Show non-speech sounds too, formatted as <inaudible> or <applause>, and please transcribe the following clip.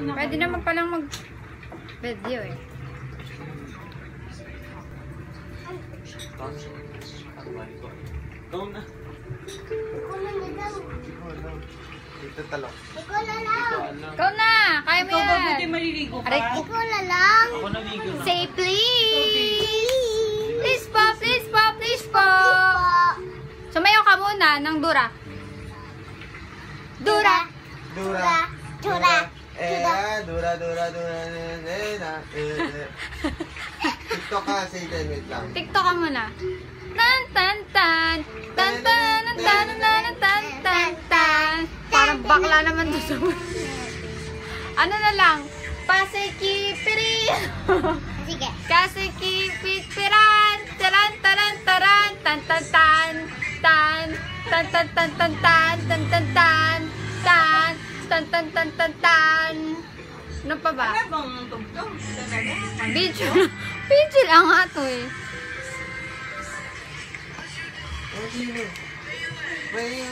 muna. Pwede naman palang mag video eh. Ikaw na daw. Dito talong. Ikaw na lang. Ikaw na! Kaya mo Ikaw ba buti yan! maliligo ka? Aray, Ikaw na lang. Ako naligo na. Say please! Please po, please po, please po! Sumayaw ka muna ng Dura. Dura! Dura. Dura. Eh, dura, dura, dura, eh, na, eh, eh. TikTok ka, say then, wait lang. TikTok ka muna. Tan tan tan tan tan tan tan tan tan tan tan Parang bakla naman doon sa Ano na lang? Pasikipiri! Sige. Kasikipipiran! Taran taran taran! Tan tan tan! Tan! Tan tan tan tan tan! Tan tan tan! Tan! Tan tan tan tan tan! Ano pa ba? Ano bang tugtog? Video. <laughs> Video lang nga to eh. Ano sino? May,